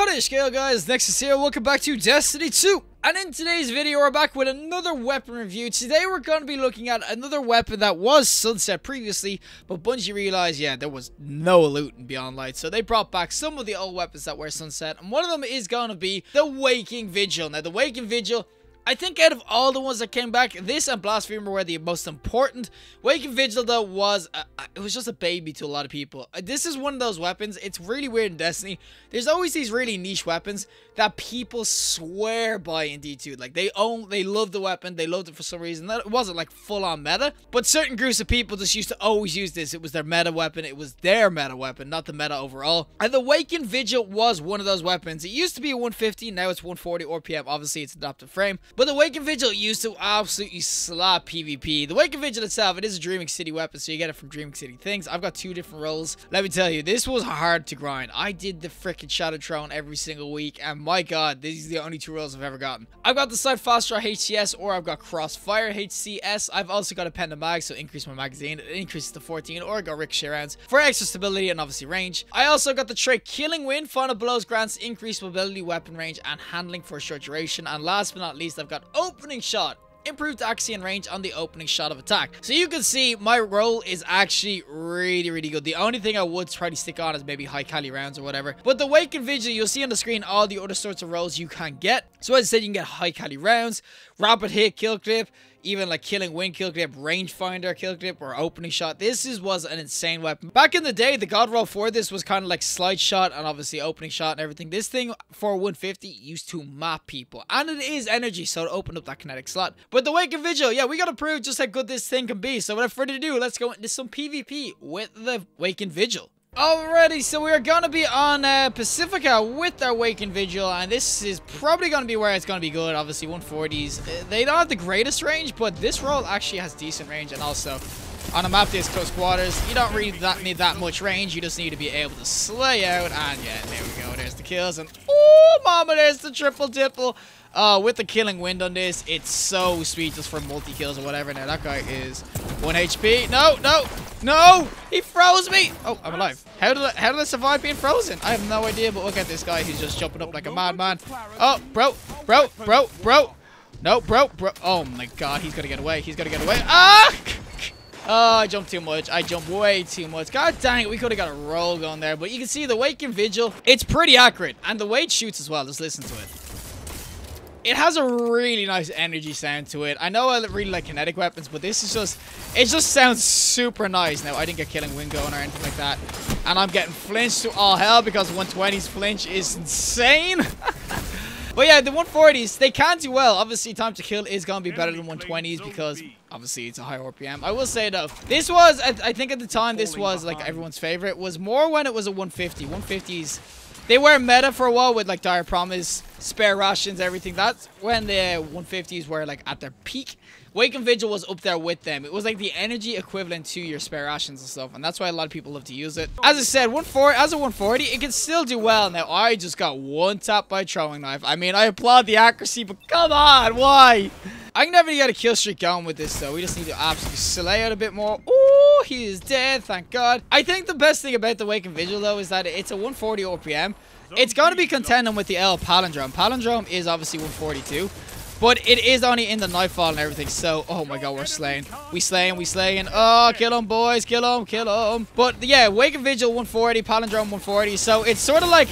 Howdy scale guys, Nexas here, welcome back to Destiny 2! And in today's video, we're back with another weapon review. Today, we're going to be looking at another weapon that was Sunset previously, but Bungie realized, yeah, there was no loot in Beyond Light, so they brought back some of the old weapons that were Sunset, and one of them is going to be the Waking Vigil. Now, the Waking Vigil I think out of all the ones that came back, this and Blasphemer were the most important. Waking Vigil, though, was uh, it was just a baby to a lot of people. Uh, this is one of those weapons. It's really weird in Destiny. There's always these really niche weapons that people swear by in D2. Like, they own, they love the weapon. They loved it for some reason. That it wasn't, like, full-on meta. But certain groups of people just used to always use this. It was their meta weapon. It was their meta weapon, not the meta overall. And the Waking Vigil was one of those weapons. It used to be 150. Now it's 140 RPM. Obviously, it's adaptive frame. But the Waking Vigil used to absolutely slap PvP. The Waking Vigil itself, it is a Dreaming City weapon, so you get it from Dreaming City things. I've got two different rolls. Let me tell you, this was hard to grind. I did the freaking Shadow Throne every single week, and my god, these are the only two rolls I've ever gotten. I've got the side Fast Draw HCS, or I've got Crossfire HCS. I've also got Appended Mag, so increase my magazine. It increases to 14, or I got Ricochet rounds for extra stability and obviously range. I also got the trait Killing Wind. Final Blows grants increased mobility, weapon range, and handling for a short duration. And last but not least, I've got opening shot improved accuracy and range on the opening shot of attack. So you can see my roll is actually really, really good. The only thing I would try to stick on is maybe high cali rounds or whatever. But the Waking Vigil, you'll see on the screen all the other sorts of rolls you can get. So as I said, you can get high cali rounds, rapid hit, kill clip, even like killing wind kill clip, rangefinder kill clip, or opening shot. This is, was an insane weapon. Back in the day, the god roll for this was kind of like slide shot and obviously opening shot and everything. This thing for 150 used to map people. And it is energy, so it opened up that kinetic slot. But the Waking Vigil, yeah, we gotta prove just how good this thing can be. So without further ado, let's go into some PvP with the Waking Vigil. Alrighty, so we're gonna be on uh, Pacifica with our Waking Vigil, and this is probably gonna be where it's gonna be good. Obviously, 140s. Uh, they don't have the greatest range, but this role actually has decent range, and also on a map this close quarters, you don't really that need that much range. You just need to be able to slay out, and yeah, there we go. There's the kills, and oh, mama, there's the triple tipple. Uh, with the killing wind on this, it's so sweet just for multi-kills or whatever. Now, that guy is 1 HP. No, no, no! He froze me! Oh, I'm alive. How did I, how did I survive being frozen? I have no idea, but look at this guy. He's just jumping up like a madman. Oh, bro, bro, bro, bro. No, bro, bro. Oh, my God. He's to get away. He's to get away. Ah! Oh, I jumped too much. I jumped way too much. God dang it, we could have got a roll going there. But you can see the Waking Vigil, it's pretty accurate. And the it shoots as well, just listen to it. It has a really nice energy sound to it. I know I really like kinetic weapons, but this is just... It just sounds super nice. Now, I didn't get killing wind going or anything like that. And I'm getting flinched to all hell because 120's flinch is insane. but yeah, the 140s, they can do well. Obviously, time to kill is going to be better than 120s because obviously it's a high RPM. I will say though, this was, I think at the time, this was like everyone's favorite. was more when it was a 150. 150s they were meta for a while with like Dire Promise, spare rations, everything. That's when the 150s were like at their peak. Waking Vigil was up there with them. It was like the energy equivalent to your spare rations and stuff, and that's why a lot of people love to use it. As I said, 140 as a 140, it can still do well. Now, I just got one tap by throwing knife. I mean, I applaud the accuracy, but come on, why? I can never get a kill streak going with this, though. We just need to absolutely slay out a bit more. Ooh, he is dead, thank God. I think the best thing about the Waking Vigil, though, is that it's a 140 RPM. It's going to be contending with the L Palindrome. Palindrome is obviously 142. But it is only in the Nightfall and everything, so... Oh my god, we're slaying. We slaying, we slaying. Oh, kill him, boys. Kill him, kill him. But yeah, Waking Vigil 140, Palindrome 140. So it's sort of like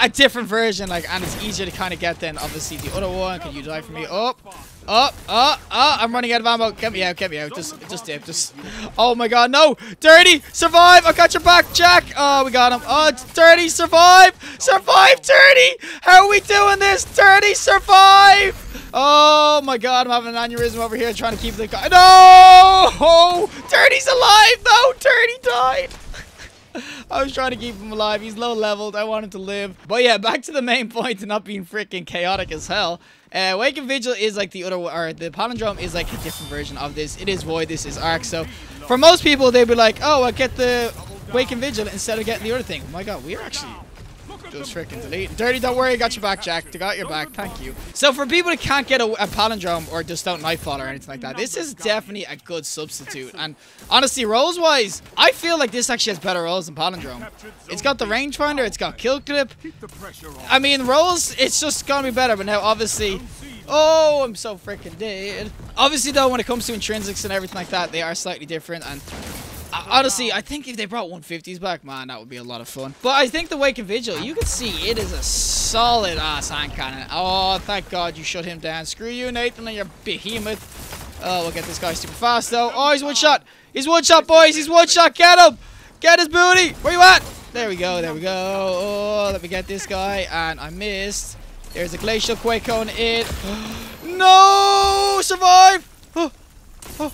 a different version, like, and it's easier to kind of get than obviously the other one. Can you die for me? Up, up, oh, oh, I'm running out of ammo. Get me out, get me out. Just, just dip, just. Oh my god, no. Dirty, survive. I got your back, Jack. Oh, we got him. Oh, Dirty, survive. Survive, Dirty. How are we doing this? Dirty, survive. Oh my god, I'm having an aneurysm over here trying to keep the guy. No! Oh, Dirty's alive, though. Dirty died. I was trying to keep him alive. He's low leveled. I want him to live. But yeah, back to the main point and not being freaking chaotic as hell. Uh, Waking Vigil is like the other, or the Palindrome is like a different version of this. It is Void, this is Arc. So for most people, they'd be like, oh, I get the Waking Vigil instead of getting the other thing. Oh my god, we're actually Just freaking delete. Dirty, don't worry, I got your back, Jack. I got your back. Thank you. So for people that can't get a, a palindrome or just don't nightfall or anything like that, this is definitely a good substitute. And honestly, rolls wise, I feel like this actually has better rolls than palindrome. It's got the rangefinder, it's got kill clip. I mean, rolls, it's just gonna be better. But now, obviously, oh, I'm so freaking dead. Obviously, though, when it comes to intrinsics and everything like that, they are slightly different. And Uh-huh. honestly, I think if they brought 150s back, man, that would be a lot of fun. But I think the Waking Vigil, you can see it is a solid ass hand cannon. Oh, thank God you shut him down. Screw you, Nathan, and your behemoth. Oh, we'll get this guy super fast, though. Oh, he's one shot. He's one shot, boys. He's one shot. Get him. Get his booty. Where you at? There we go. There we go. Oh, let me get this guy. And I missed. There's a Glacial Quake on it. no! Survive! Oh, oh,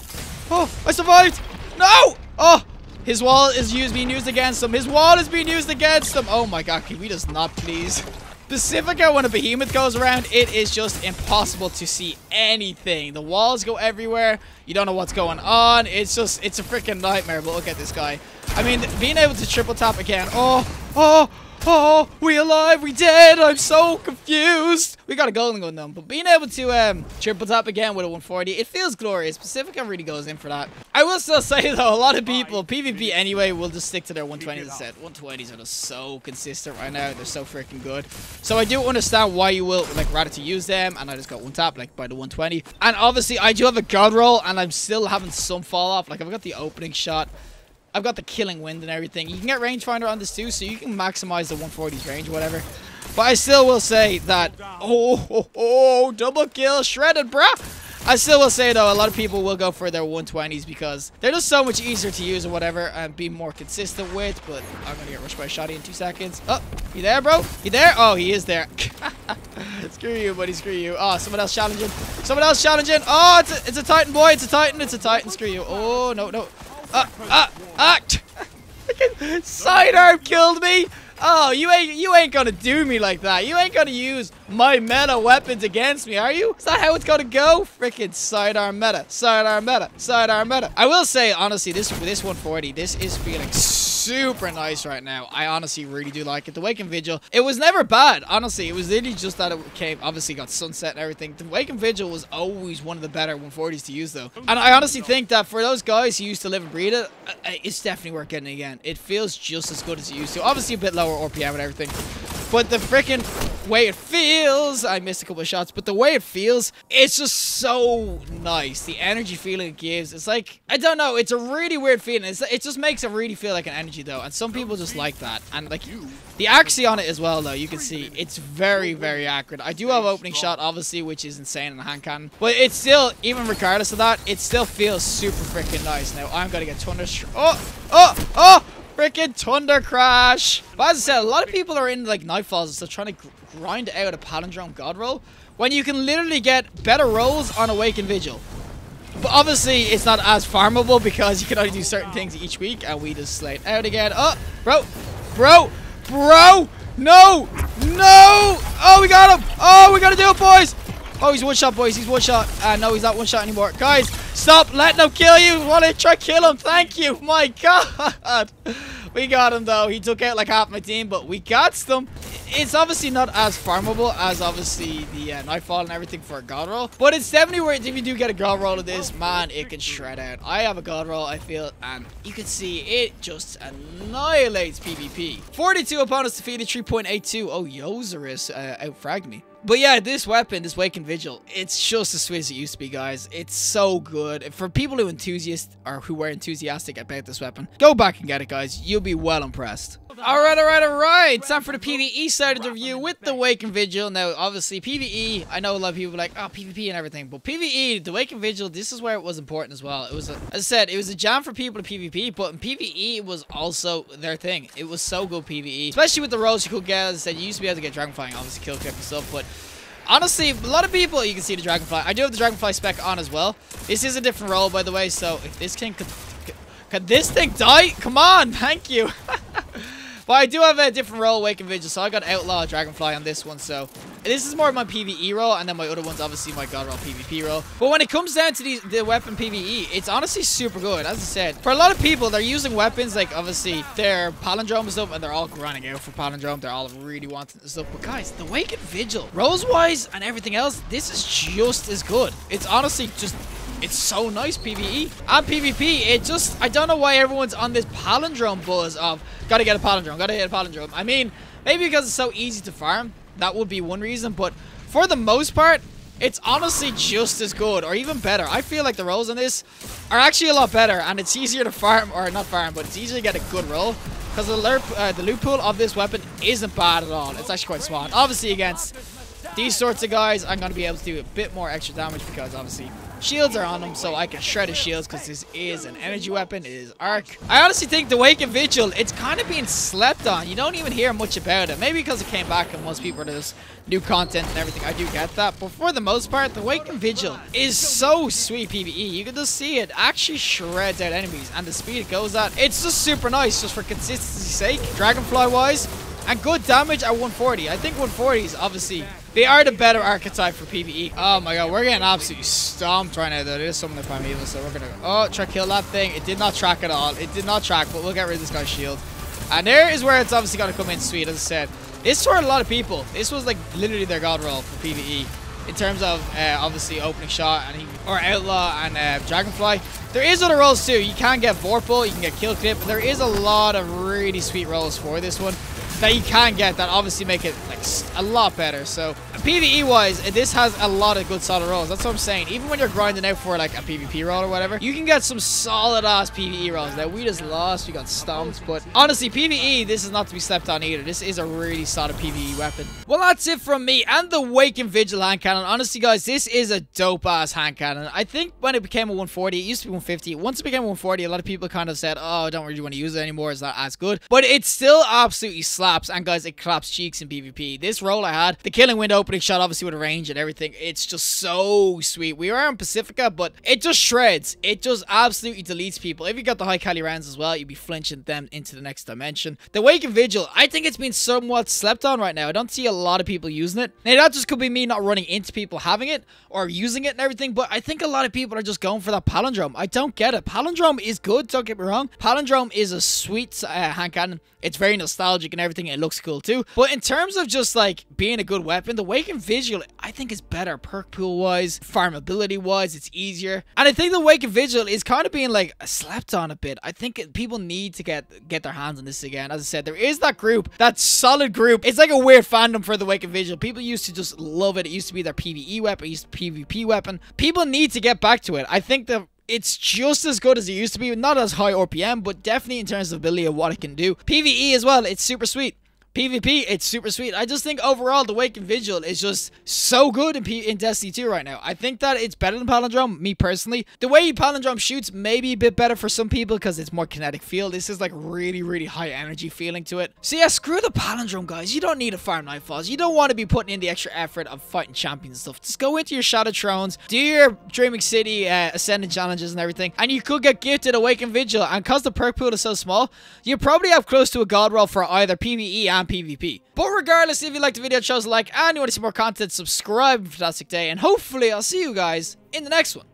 oh, I survived! No! Oh! His wall is used, being used against him. His wall is being used against him. Oh my god, can we just not please? Pacifica, when a behemoth goes around, it is just impossible to see anything. The walls go everywhere. You don't know what's going on. It's just, it's a freaking nightmare. But look at this guy. I mean, being able to triple tap again. Oh, oh, Oh, we alive, we dead, I'm so confused. We got a golden gun though, but being able to um, triple tap again with a 140, it feels glorious. Pacifica really goes in for that. I will still say though, a lot of people, PvP anyway, will just stick to their 120s set. 120s are just so consistent right now, they're so freaking good. So I do understand why you will like rather to use them, and I just got one tap like by the 120. And obviously I do have a god roll, and I'm still having some fall off. Like I've got the opening shot, I've got the killing wind and everything. You can get rangefinder on this too, so you can maximize the 140's range whatever. But I still will say that... Oh, oh, oh, double kill, shredded, bruh! I still will say, though, a lot of people will go for their 120s because they're just so much easier to use or whatever and be more consistent with. But I'm going to get rushed by a shotty in two seconds. Oh, you there, bro? You there? Oh, he is there. screw you, buddy. Screw you. Oh, someone else challenging. Someone else challenging. Oh, it's a, it's a Titan, boy. It's a Titan. It's a Titan. Screw you. Oh, no, no. Ah, ah, ah! Sidearm killed me! Oh, you ain't you ain't gonna do me like that. You ain't gonna use my meta weapons against me, are you? Is that how it's gonna go? Freaking sidearm meta, sidearm meta, sidearm meta. I will say, honestly, this this 140, this is feeling super nice right now. I honestly really do like it. The Waking Vigil, it was never bad. Honestly, it was literally just that it came, obviously got sunset and everything. The Waking Vigil was always one of the better 140s to use though. And I honestly think that for those guys who used to live and breathe it, uh, uh, it's definitely worth getting again. It feels just as good as it used to. Obviously a bit lower RPM and everything. But the freaking way it feels, I missed a couple of shots, but the way it feels, it's just so nice. The energy feeling it gives, it's like, I don't know, it's a really weird feeling. It's, it just makes it really feel like an energy though, and some people just like that. And like, the accuracy on it as well though, you can see, it's very, very accurate. I do have opening shot, obviously, which is insane in the hand cannon, but it's still, even regardless of that, it still feels super freaking nice. Now, I'm gonna get Thunder... Oh! Oh! Oh! Freaking Thundercrash! But as I said, a lot of people are in like Nightfalls stuff trying to grind out a Palindrome God roll when you can literally get better rolls on Awaken Vigil. But obviously, it's not as farmable because you can only do certain things each week, and we just slayed out again. Oh, bro, bro, bro, no, no! Oh, we got him! Oh, we gotta do it, boys! Oh, he's one shot, boys. He's one shot. Uh, no, he's not one shot anymore. Guys, stop letting him kill you. Want to try kill him? Thank you. My God. We got him, though. He took out like half my team, but we got them. It's obviously not as farmable as obviously the uh, Nightfall and everything for a God Roll. But it's definitely worth if you do get a God Roll of this, man, it can shred out. I have a God Roll, I feel, and you can see it just annihilates PvP. 42 opponents defeated, 3.82. Oh, Yozaris uh, outfragged me. But yeah, this weapon, this Waking Vigil, it's just as sweet as it used to be, guys. It's so good. For people who enthusiast or who were enthusiastic about this weapon, go back and get it, guys. You'll be well impressed. Alright, alright, alright. Time for the PvE side of the review with the Waking Vigil. Now, obviously, PvE, I know a lot of people like, oh, PvP and everything. But PvE, the Waking Vigil, this is where it was important as well. It was, a, as I said, it was a jam for people to PvP, but in PvE, it was also their thing. It was so good PvE. Especially with the rolls you could get. As I said, you used to be able to get Dragonflying, obviously, kill clip and stuff, but Honestly, a lot of people, you can see the Dragonfly. I do have the Dragonfly spec on as well. This is a different roll, by the way, so if this thing could... Could this thing die? Come on, thank you. But I do have a different roll, Awakened Vigil, so I got Outlaw Dragonfly on this one, so this is more of my PvE roll, and then my other one's obviously my God roll PvP roll. But when it comes down to the, the weapon PvE, it's honestly super good. As I said, for a lot of people, they're using weapons like obviously their palindrome stuff, and they're all grinding out for palindrome. They're all really wanting this stuff. But guys, the Awakened Vigil, rose wise and everything else, this is just as good. It's honestly just it's so nice PvE and PvP. It just I don't know why everyone's on this palindrome buzz of gotta get a palindrome, gotta hit a palindrome. I mean, maybe because it's so easy to farm. That would be one reason, but for the most part, it's honestly just as good or even better. I feel like the rolls on this are actually a lot better and it's easier to farm, or not farm, but it's easier to get a good roll because the, uh, the loot pool of this weapon isn't bad at all. It's actually quite smart. Obviously against these sorts of guys, I'm going to be able to do a bit more extra damage because obviously shields are on them, so I can shred his shields because this is an energy weapon. It is arc. I honestly think the Awakened Vigil, it's kind of being slept on. You don't even hear much about it. Maybe because it came back and most people are just new content and everything. I do get that. But for the most part, the Awakened Vigil is so sweet PvE. You can just see it actually shreds out enemies. And the speed it goes at, it's just super nice just for consistency's sake. Dragonfly-wise, and good damage at 140. I think 140 is obviously they are the better archetype for PvE. Oh my god, we're getting absolutely stomped right now though. There's someone Primeval, so we're gonna oh try kill that thing. It did not track at all. It did not track, but we'll get rid of this guy's shield. And there is where it's obviously gonna come in sweet, as I said. This for a lot of people. This was like literally their god roll for PvE. In terms of uh, obviously opening shot and he, or outlaw and uh, dragonfly, there is other rolls too. You can get Vorpal, you can get kill clip. There is a lot of really sweet rolls for this one that you can get that obviously make it like a lot better. So PvE wise, this has a lot of good solid rolls. That's what I'm saying. Even when you're grinding out for like a PvP roll or whatever, you can get some solid ass PvE rolls. Now we just lost, we got stomped, but honestly, PvE, this is not to be slept on either. This is a really solid PvE weapon. Well, that's it from me and the Awakened Vigil hand cannon. Honestly, guys, this is a dope ass hand cannon. I think when it became a 140, it used to be 150. Once it became 140, a lot of people kind of said, oh, I don't really want to use it anymore. It's not as good. But it's still absolutely slaps. And guys, it claps cheeks in PvP. This roll I had, the killing wind opening shot, obviously with a range and everything, it's just so sweet. We are on Pacifica, but it just shreds. It just absolutely deletes people. If you got the high cali rounds as well, you'd be flinching them into the next dimension. The Awakened Vigil, I think it's been somewhat slept on right now. I don't see a lot of people using it. Now, that just could be me not running into people having it or using it and everything, but I think a lot of people are just going for that palindrome. I don't get it. Palindrome is good, don't get me wrong. Palindrome is a sweet uh, hand cannon. It's very nostalgic and everything. It looks cool too. But in terms of just like being a good weapon, the Waking Vigil, I think is better perk pool wise, farmability wise. It's easier, and I think the Waking Vigil is kind of being like slept on a bit. I think people need to get get their hands on this again. As I said, there is that group, that solid group. It's like a weird fandom for the Waking Vigil. People used to just love it. It used to be their PVE weapon, it used to PvP weapon. People need to get back to it. I think the it's just as good as it used to be. Not as high RPM, but definitely in terms of ability of what it can do. PvE as well, it's super sweet. PvP, it's super sweet. I just think overall the Awakened Vigil is just so good in, P in Destiny 2 right now. I think that it's better than Palindrome, me personally. The way Palindrome shoots may be a bit better for some people because it's more kinetic feel. This is like really, really high energy feeling to it. So yeah, screw the Palindrome, guys. You don't need to farm Nightfalls. You don't want to be putting in the extra effort of fighting champions and stuff. Just go into your Shadow Thrones, do your Dreaming City uh, Ascendant challenges and everything, and you could get gifted Awakened Vigil. And because the perk pool is so small, you probably have close to a god roll for either PvE and PvP. But regardless, if you liked the video, show us a like, and you want to see more content, subscribe. Fantastic day, and hopefully I'll see you guys in the next one.